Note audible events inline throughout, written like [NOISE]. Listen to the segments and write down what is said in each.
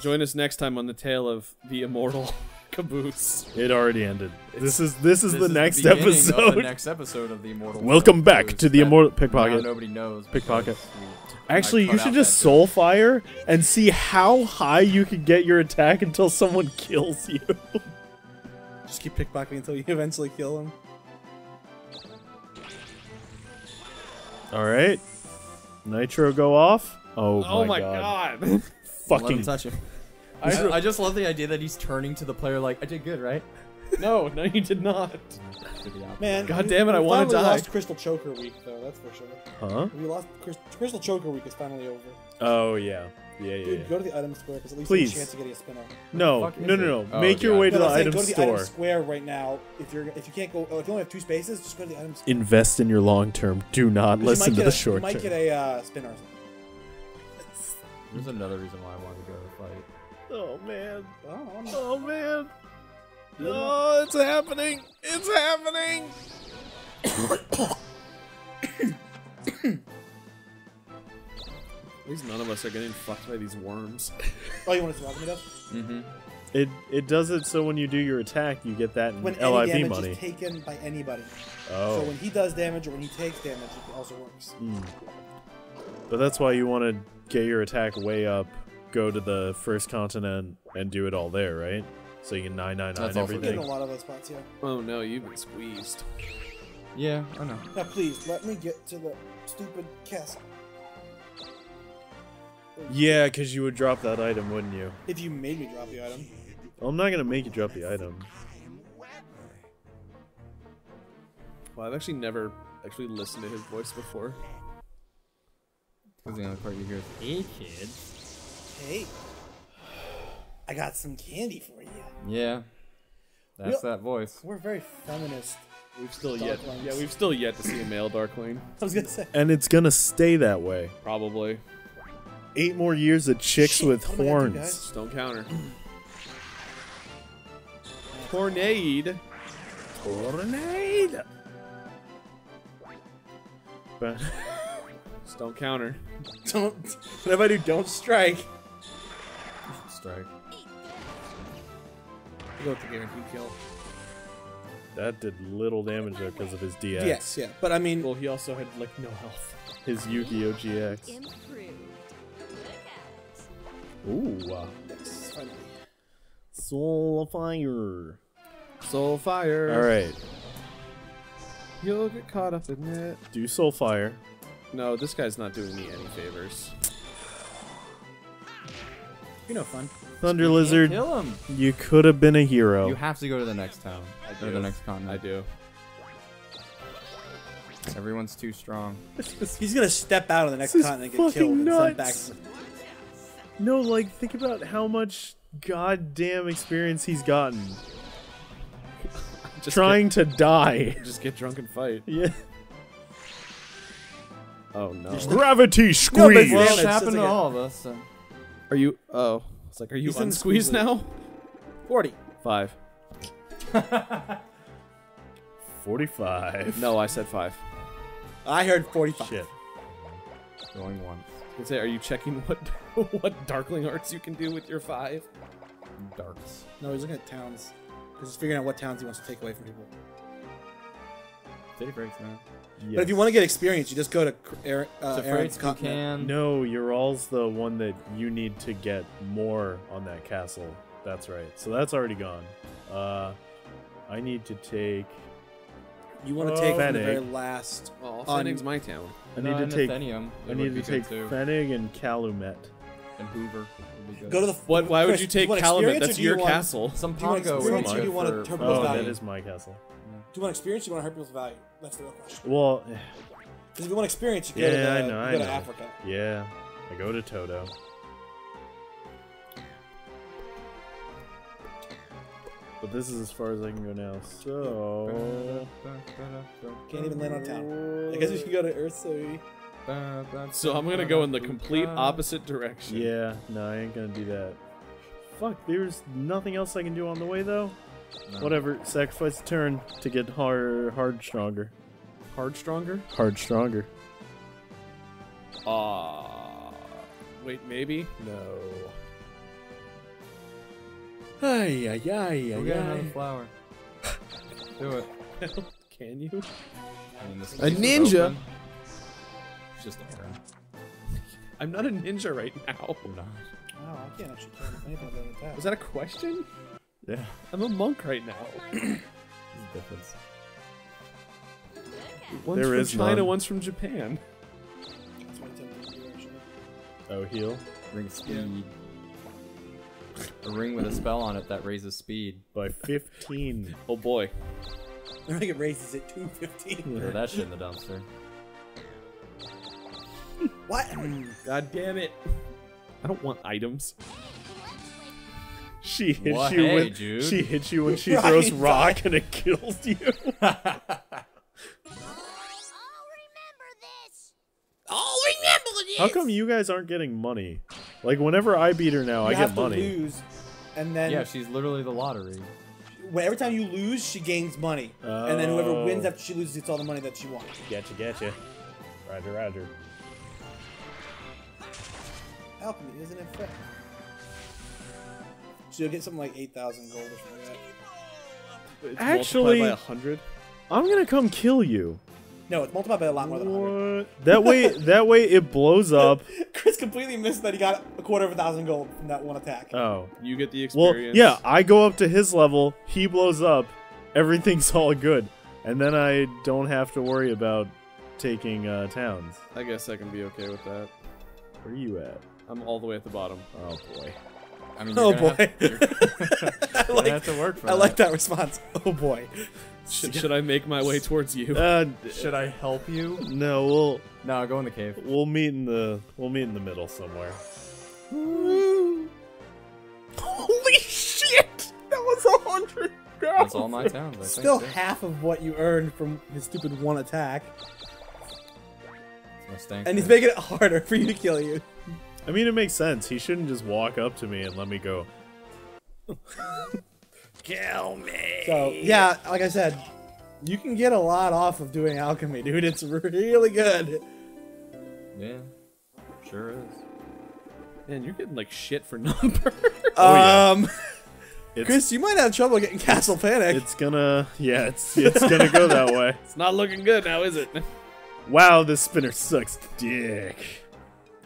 Join us next time on the tale of the immortal [LAUGHS] Caboose. It already ended. This is this is This the is next beginning of episode. the next [LAUGHS] episode of the Immortal. Welcome back Blues to the Immortal Pickpocket. nobody knows. Pickpocket. Actually, you should just that soul fire and see how high you can get your attack until someone [LAUGHS] kills you. Just keep pickpocketing until you eventually kill him. All right, Nitro go off. Oh, Oh my, my god. god. Fucking touch him. I- I, I just love the idea that he's turning to the player like, I did good, right? [LAUGHS] no, no, you did not. Man, God damn it, I we wanna finally die. lost Crystal Choker Week, though, that's for sure. huh? We lost Crys- Crystal Choker Week is finally over. Oh yeah, yeah, yeah. Dude, yeah. go to the item square because at least Please. there's a chance of getting a spinner. No, fuck is no, no, it? no. Oh, Make your yeah. way to No, the I'm item go to the store. item square right now. If you're if you can't go, if you only have two spaces, just go to the item square. Invest in your long term. Do not you listen might to the a- short You might term. get a uh, spinner. There's another reason why I wanted to go to fight. Oh man. Oh, I don't know. Oh man. Oh, it's happening. It's happening. At least none of us are getting fucked by these worms. [LAUGHS] Oh, you want to see me does? Mm-hmm. It it does it so when you do your attack, you get that in When any LIV damage money. is taken by anybody. Oh. So when he does damage or when he takes damage, it also works. Mm. But that's why you want to get your attack way up, go to the first continent, and do it all there, right? So you can 999 That's also We're getting a lot of those spots here. Oh no, you've been squeezed. Yeah, I know. Now, please let me get to the stupid castle. Yeah, because you would drop that item, wouldn't you? If you made me drop the item. Well, I'm not going to make you drop the item. Well, I've actually never actually listened to his voice before. Because the only part you hear is, hey, kids. Hey, I got some candy for you. Yeah. That's Yep. that voice. We're very feminist. We've still yet, Darklings. yeah, we've still yet to see a male Darkling. [LAUGHS] I was gonna say. And it's going to stay that way. Probably. Eight more years of chicks Shit, with what am I gonna do, horns. Just don't counter. Tornade. Tornado. But Just don't counter. Don't. Whatever I do, don't strike. Strike. I'll go with the guaranteed kill. that did little damage there because of his DX. Yes, yeah, but I mean, Well, he also had like no health. His Yu-Gi-Oh! GX. Improved. Look Ooh. Uh, yes, finally. Soul of Fire. Soul fire. All right. You'll get caught up in it. Do Soul Fire. No, this guy's not doing me any favors. You're no fun. Thunder Lizard, Kill him. you could have been a hero. You have to go to the next town. I Or do. the next continent. I do. Everyone's too strong. [LAUGHS] He's gonna step out on the next This is continent and get fucking killed and sent back. no, like think about how much goddamn experience he's gotten [LAUGHS] Just trying to die. Get, [LAUGHS] just get drunk and fight. Yeah. Oh no. Gravity but squeeze. Well, Well, it's- it's it's happened to all of us. So. Are you? Oh, it's like, are you He's in unsqueezed now? Forty. Five. [LAUGHS] Forty-five. No, I said five. I heard forty-five. Shit. Going once. I was say, are you checking what [LAUGHS] what Darkling arts you can do with your five? Darks. No, he's looking at towns. Because he's figuring out what towns he wants to take away from people. City breaks, man. But if you want to get experience, you just go to Cr- Aaron, uh, So Aaron's continent. can. No, you're the one that you need to get more on that castle. That's right. So that's already gone. Uh, I need to take. You want to Oh, take from the very last. Well, On- Fennig's my town. I need and to take. Athenium, I need to take good. Fennig and Calumet. and Hoover. would be good. Go to the. What? Why would Chris, you you take want Calumet? That's you your want- castle. Some Do you want Pongo would experience be or good do you want for- a turbo Oh, value? that is my castle. Do you want experience? Or do you want to hurt people's value? That's the real question. Well, [SIGHS] Because if you want experience, you go Yeah, to, the, I know, you I go to know. Africa. yeah. I go to Toto. But this is as far as I can go now. So. Can't even land on town. I guess we should go to Earth, so we... So I'm gonna go in the complete opposite direction. Yeah, no, I ain't gonna do that. Fuck, there's nothing else I can do on the way though. Whatever, sacrifice a turn to get hard, hard stronger. Hard stronger. Hard stronger. Ah. wait, maybe. No. Ay, ay, ay, Go ay, get another ay. flower. [LAUGHS] Do it. [LAUGHS] Can you? I mean, this A ninja? It's just Aaron. [LAUGHS] I'm not a ninja right now. I'm not. Wow, I can't actually turn anything other than that. Was that a question? Yeah. I'm a monk right now. [CLEARS THROAT] There's a difference. One's There from is China, none. one's from Japan. That's what I to do, actually. Oh, heal Ring of speed. A ring with a spell on it that raises speed. by 15. [LAUGHS] Oh boy. I think it raises it to 15. [LAUGHS] Throw that shit in the dumpster. What? God damn it. I don't want items. She hits Well, you hey, when dude. she hits you when she Right, [LAUGHS] throws right. rock and it kills you. [LAUGHS] How come you guys aren't getting money? Like whenever I beat her now, You I have get to money. lose, and then yeah, she's literally the lottery. every time you lose, she gains money, and then whoever Oh. wins after she loses gets all the money that she won. Getcha, getcha. Roger, Roger. Alchemy, isn't it fair? So you'll get something like 8,000 gold or something like that. It's Actually- by a hundred. I'm gonna come kill you. No, it's multiplied by a lot more than 100. What? That way, [LAUGHS] that way it blows up. [LAUGHS] Chris completely missed that he got a quarter of a thousand gold from that one attack. Oh. You get the experience. Well, yeah, I go up to his level, he blows up, everything's [LAUGHS] all good. And then I don't have to worry about taking uh, towns. I guess I can be okay with that. Where are you at? I'm all the way at the bottom. Oh boy. I mean, Oh, [LAUGHS] you're gonna boy. Have, you're, I like, have to work for I that. like that response. Oh boy. Should, should I make my way towards you? Uh, Should I help you? no, we'll No, go in the cave. we'll meet in the we'll meet in the middle somewhere. Holy shit! That was a hundred. That's all my towns. I Still think. half of what you earned from his stupid one attack. It's my And he's making it harder for you to kill you. I mean, it makes sense. He shouldn't just walk up to me and let me go. Kill me. So, yeah, like I said, you can get a lot off of doing alchemy, [LAUGHS] dude. It's really good. Yeah, sure is. Man, you're getting like shit for [LAUGHS] number. Oh, yeah. um, [LAUGHS] It's, Chris, you might have trouble getting Castle Panic. it's gonna yeah, it's it's gonna go that way. it's not looking good now, is it? Wow, this spinner sucks dick.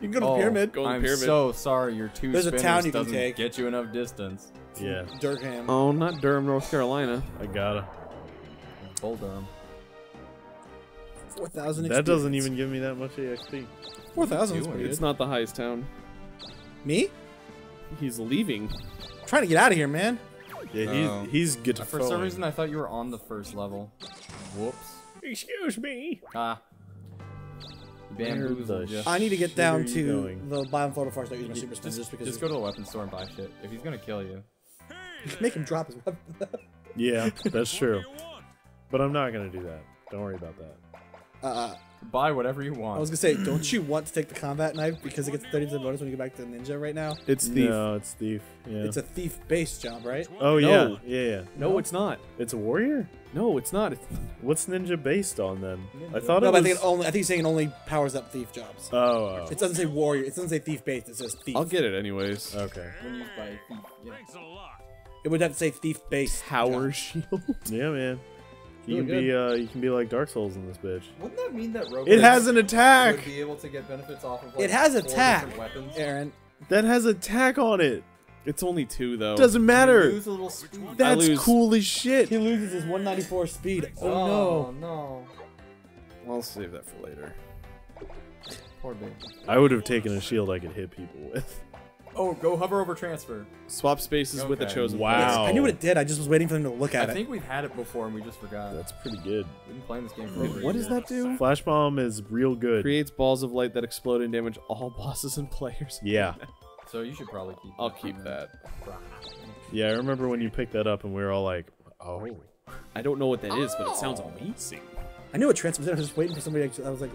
You can go to Oh, the pyramid. Go in the I'm pyramid. so sorry. Your two There's a spinners town you can doesn't take. get you enough distance. Yeah, Durham. Oh, not Durham, North Carolina. I gotta. Bull Durham. 4,000 That doesn't even give me that much EXP. 4,000 is doing? pretty It's good. not the highest town. Me? He's leaving. I'm trying to get out of here, man. Yeah, he's Oh. he's good to For some reason, I thought you were on the first level. Whoops. Excuse me. Ah. Where Bamboozled the ya. I need to get down to going? the bottom photo first. I use my super spin just, just because just go to the weapon store and buy shit. If he's gonna kill you, make him drop his weapon. [LAUGHS] Yeah, that's true. But I'm not gonna do that. Don't worry about that. uh, buy whatever you want. I was gonna say, don't you want to take the combat knife because it gets 30 to bonus when you go back to ninja right now? It's thief. No, it's thief. Yeah. It's a thief based job, right? oh No. yeah, yeah, yeah. No, it's not. It's a warrior. No, it's not. It's, What's ninja based on then? I thought No, it but I think it only. I think he's saying it only powers up thief jobs. oh, oh. It doesn't say warrior. It doesn't say thief based. It says thief. I'll get it anyways. okay. when used by a thief. Yeah. It would have to say thief based. Power shield. Yeah, man. You Really can be uh, you can be like Dark Souls in this bitch. Wouldn't that mean that rogue It has an attack. would be able to get benefits off of? It has four attack, weapons? Aaron. That has attack on it. It's only two though. Doesn't You matter. lose a little speed. That's lose. cool as shit. He loses his 194 speed. Oh, Oh no. no. I'll save that for later. Poor baby. I would have taken a shield I could hit people with. Oh, go hover over transfer. Swap spaces with the chosen. Wow. place. I knew what it did. I just was waiting for them to look at I it. I think we've had it before and we just forgot. That's pretty good. We've been playing this game for Wait, what does that do? Flash bomb is real good. Creates balls of light that explode and damage all [LAUGHS] bosses and players. Yeah. [LAUGHS] So you should probably keep. I'll that keep one that. Yeah, I remember when you picked that up and we were all like, "Oh, I don't know what that is, but it sounds oh. amazing. I knew what transfer did. I was just waiting for somebody. To, I was like,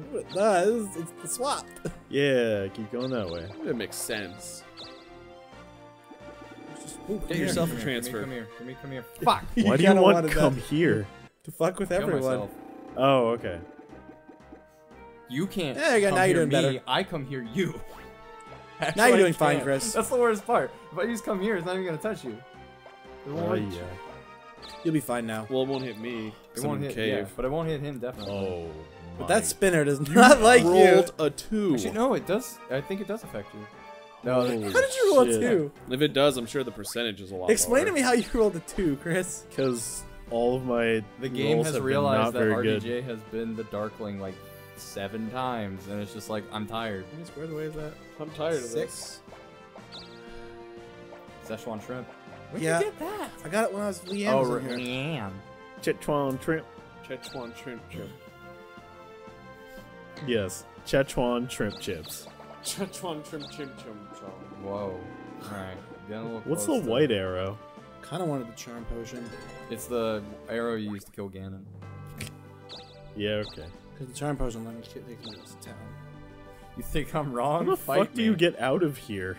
I knew what it does. It's the swap. [LAUGHS] yeah, keep going that way." It makes sense. Just, ooh, come Get here. yourself a Come here, transfer. Come here, come here, come here. Fuck. [LAUGHS] Why do you want to come that here? [LAUGHS] to fuck with Kill everyone? myself. Oh, okay. You can't. Yeah, you come now you're here doing me, better. I come here you. Actually, Now you're doing fine, can't. Chris. That's the worst part. If I just come here, it's not even gonna touch you. It won't, Oh hit- yeah. You'll be fine now. Well, it won't hit me. It won't hit. the Yeah, but it won't hit him definitely. Oh. But that spinner does not like you. rolled a two. Actually, no, it does. I think it does affect you. No, Holy [LAUGHS] How did you roll shit. a two? If it does, I'm sure the percentage is a lot. Explain to me how you rolled a two, Chris. Because all of my the game has realized that RDJ good. has been the Darkling like seven times, and it's just like I'm tired. Where the way is that? I'm tired of Six. this. Szechuan shrimp. Where'd Yeah. you get that? I got it when I was Leanne oh, was right. in here. Leanne. Chechuan shrimp. Szechuan shrimp chip. Yes, Chechuan shrimp chips. Szechuan shrimp chip chip chip. Whoa. All right. Getting a little What's the close to- white arrow? Kind of wanted the charm potion It's the arrow you used to kill Ganon. Yeah, okay. because the charm potion let me get take me to town. You think I'm wrong? How the Fight fuck do you get out of here?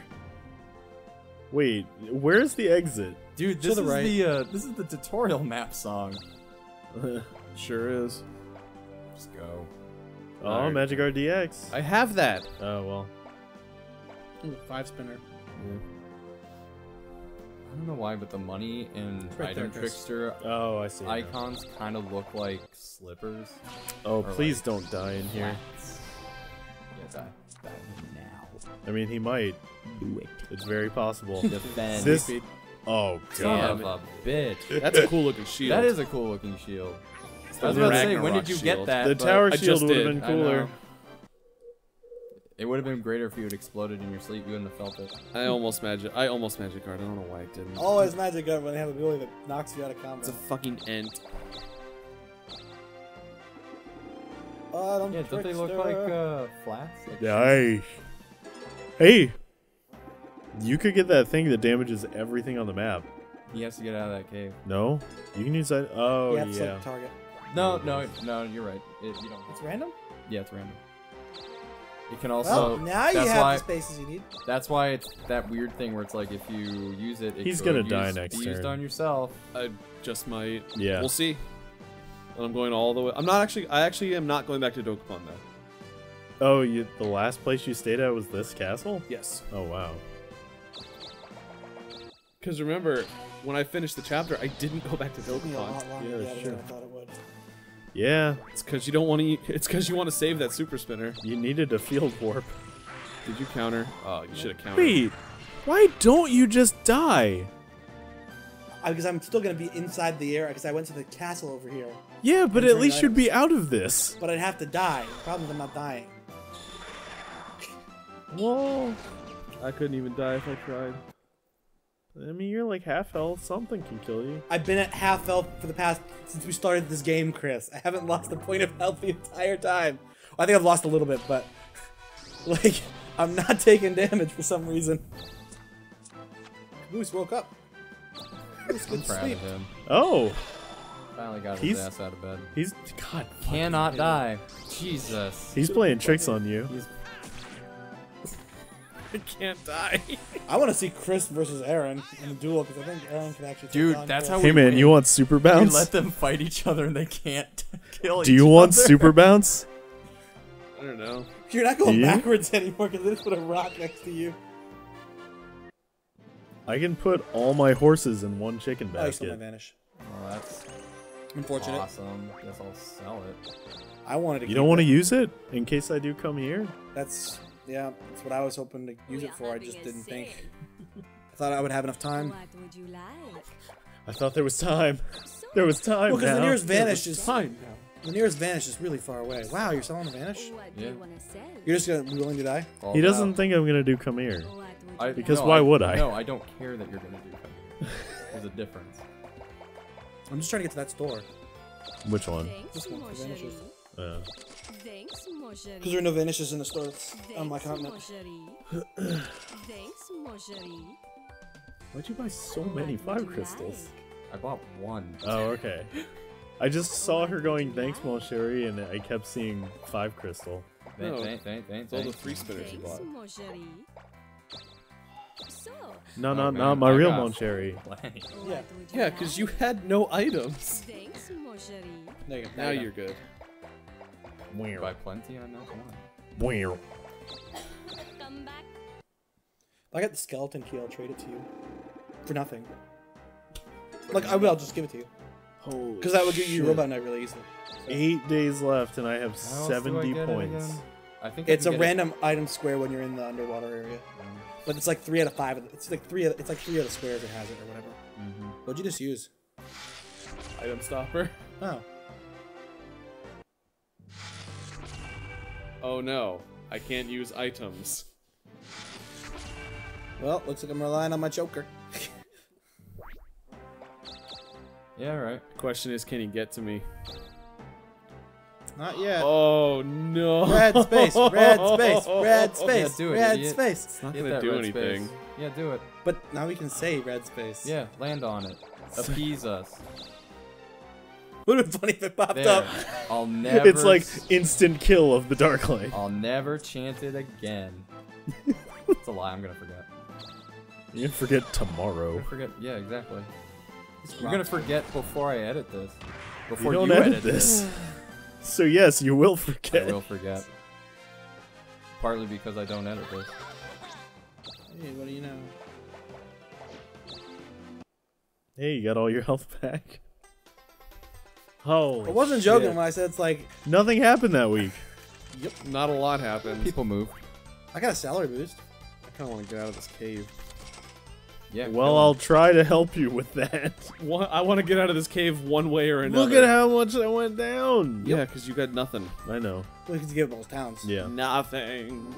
Wait, where's the exit? Dude, To this the is right. the uh, this is the tutorial map song. [LAUGHS] Sure is. Just go. Oh, Alright. Magic RDX. I have that. Oh well. Ooh, five spinner. I don't know why, but the money and It's right item Chris. trickster Oh, I see. now. icons kind of look like slippers. Oh, please like don't die in here. flats. Yeah, die. Die now. I mean, he might. Do it. It's very possible. [LAUGHS] Defend. This- Oh Son god. of a bitch. That's a cool looking shield. That is a cool looking shield. I was about to say, when did you shield. get that? The tower shield would have been cooler. It would have been greater if you had exploded in your sleep. You wouldn't have felt it. I almost magic. I almost magic guard. I don't know why I didn't. Always magic gun when they have an ability that knocks you out of combat. It's a fucking ent. Autumn Yeah, don't they look like uh, flats? Like Nice. Hey, you could get that thing that damages everything on the map. He has to get out of that cave. No, you can use that. Oh yeah, yeah. like target. No, no, no. You're right. It, you don't. It's random. Yeah, it's random. It can Well, also. now you have why, the spaces you need. That's why it's that weird thing where it's like if you use it, it He's gonna die use- next be used turn. on yourself. I just might. Yeah. We'll see. And I'm going all the way. I'm not actually. I actually am not going back to Dokapon though. Oh, you. The last place you stayed at was this castle. Yes. Oh wow. Because remember, when I finished the chapter, I didn't go back to Took me a lot Dokapon. Yeah, to that's true. than I thought it would. Yeah, It's because you don't want to. It's because you want to save that super spinner. you needed a field warp. Did you counter? Oh, you should have countered. Wait, why don't you just die? Because I'm still gonna be inside the air because I went to the castle over here, Yeah, but at turn least you'd be out of this. but I'd have to die. The problem is I'm not dying. Whoa! I couldn't even die if I tried. I mean, you're like half health. Something can kill you. I've been at half health for the past since we started this game, Chris. I haven't lost a point of health the entire time. I think I've lost a little bit, but [LAUGHS] like I'm not taking damage for some reason. Moose woke up. Moose I'm good proud sleep. of him. Oh, Finally got He's- his ass out of bed. he's God. Cannot die. Jesus. He's playing tricks on you. He's I [LAUGHS] can't die. I want to see Chris versus Aaron in the duel because I think Aaron can actually. take Dude, on that's Chris. how Hey we man, win. you want super bounce? We bounce? let them fight each other and they can't [LAUGHS] kill Do each you want other. super [LAUGHS] bounce? I don't know. You're not going Do you? backwards anymore because they just put a rock next to you. I can put all my horses in one chicken Oh, you stole my vanish. Well, that's Unfortunate. awesome. Guess I'll sell it. I wanted to. You don't want to use it in case I do come here. That's yeah. That's what I was hoping to use it for. I just didn't think. I thought I would have enough time. What would you like? I thought there was time. So, There was time. Well, because the nearest vanish is Fine now. the nearest vanish is really far away. Wow, you're selling the vanish. what do Yeah. you sell? you're just gonna be willing to die. All He doesn't about- think I'm gonna do come here. I, Because no, why would I? No, I don't care that you're gonna do something. [LAUGHS] There's a difference. I'm just trying to get to that store Which one? This one, mon the vanishes. chéri. Uh, Thanks, mon because there are no vanishes in the store that's on my Thanks, continent. mon chéri. Thanks, mon why'd you buy so many would five crystals? I bought one. Oh, okay. I just [LAUGHS] saw her going, thanks, Mon Chéri, and I kept seeing five crystal. Thank, No. thank, thank, thank, It's all the thank. three spinners you bought. mon chéri. So, No, Oh, not man, my real got Mon Chéri. [LAUGHS] Yeah. would Yeah, because you had no items. Thanks, mon chéri. There. Now you're good. Buy plenty? I know. Come on. Wow. Come back. I got the skeleton key. I'll trade it to you for nothing. Like I will, just give it to you Holy because that would get you. Robo Knight really easily. Eight days left, and I have How else do I 70 get it points. again? I think I It's can a get it- random item square when you're in the underwater area, but it's like three out of five. It's like three. Of, it's like three out of squares it has it or whatever. Mhm. What'd you just use? Item stopper. Oh, Oh no, I can't use items. well, looks like I'm relying on my choker. Yeah, right. Question is, can he get to me? Not yet. Oh no. Red space, red space, [LAUGHS] red space, do it, red idiot. space. Not Get gonna do anything. space. Yeah, do it. But now we can say red space. Yeah, land on it. Appease us. [LAUGHS] Would have been funny if it popped There. up. I'll [LAUGHS] never. It's like instant kill of the Darkling. I'll never chant it again. [LAUGHS] it's a lie. I'm gonna forget. You forget I'm tomorrow. gonna forget. Yeah, exactly. You're gonna forget before I edit this. Before You you, don't edit edit this. So yes, you will forget. I forget. will forget. Partly because I don't edit this. Hey, what do you know? Hey, you got all your health back. Oh, I wasn't joking when I said it's like Nothing happened that week. Yep, not a lot happened. People move. I got a salary boost. I kind of want to get out of this cave. Yeah. Well. I'll try to help you with that. [LAUGHS] One, I want to get out of this cave one way or another. Look at how much I went down. Yeah, because you got nothing. I know. We you get those towns. Yeah. Nothing.